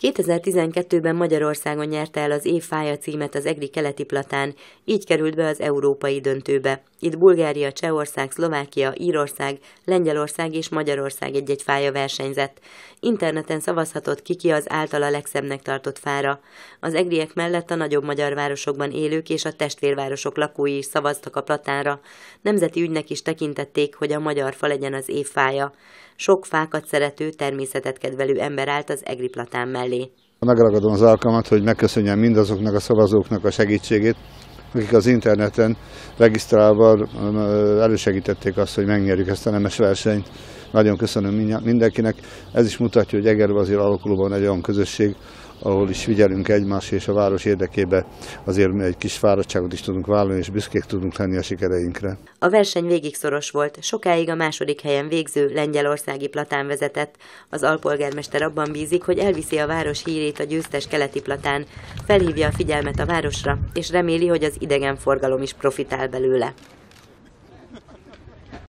2012-ben Magyarországon nyerte el az év fája címet az EGRI keleti platán, így került be az európai döntőbe. Itt Bulgária, Csehország, Szlovákia, Írország, Lengyelország és Magyarország egy-egy fája versenyzett. Interneten szavazhatott ki ki az általa legszebbnek tartott fára. Az egriek mellett a nagyobb magyar városokban élők és a testvérvárosok lakói is szavaztak a platánra. Nemzeti ügynek is tekintették, hogy a magyar fa legyen az év fája. Sok fákat szerető, természetet kedvelő ember állt az egri platán mellé. Megragadom az alkalmat, hogy megköszönjem mindazoknak a szavazóknak a segítségét, akik az interneten regisztrálva elősegítették azt, hogy megnyerjük ezt a nemes versenyt. Nagyon köszönöm mindenkinek. Ez is mutatja, hogy Egerben azért alakulóban egy olyan közösség, ahol is figyelünk egymás és a város érdekébe, azért egy kis fáradtságot is tudunk vállalni, és büszkék tudunk lenni a sikereinkre. A verseny végig szoros volt, sokáig a második helyen végző lengyelországi platán vezetett. Az alpolgármester abban bízik, hogy elviszi a város hírét a győztes keleti platán, felhívja a figyelmet a városra, és reméli, hogy az idegenforgalom is profitál belőle.